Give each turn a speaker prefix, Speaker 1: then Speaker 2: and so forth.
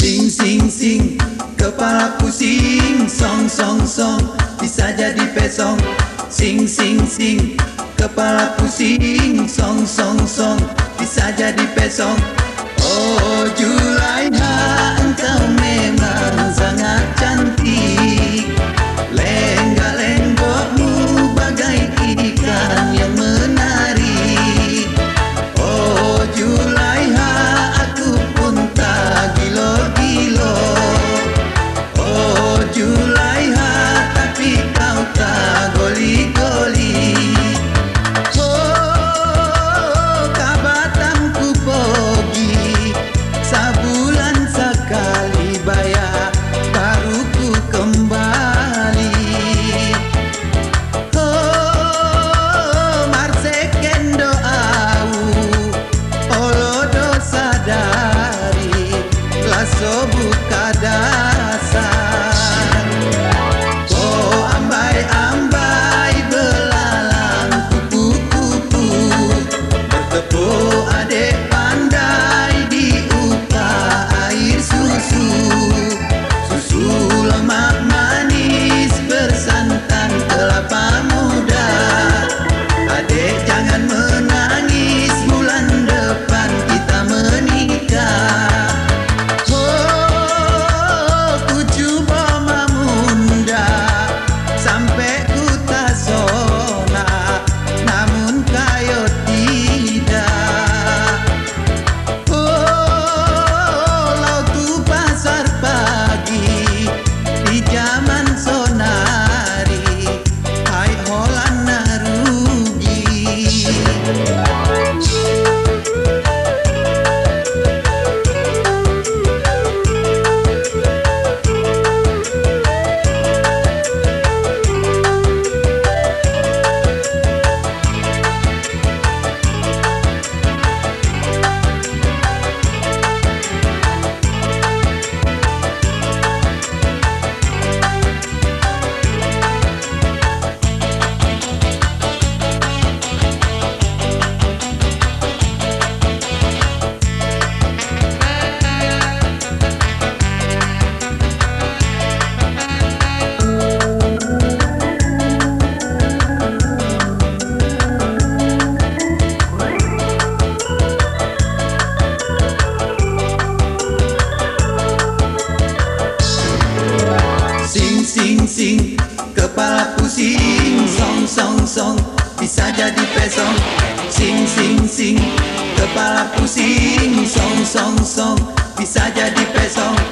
Speaker 1: Sing sing sing. Kepala pusing Song song song. Bisa jadi pesong. Sing sing sing. Kepala pusing Song song song. Bisa jadi pesong. Oh Julaiha so Kepala pusing. Song song song Bisa jadi pesong. Sing sing sing Kepala pusing. Song song song Bisa jadi pesong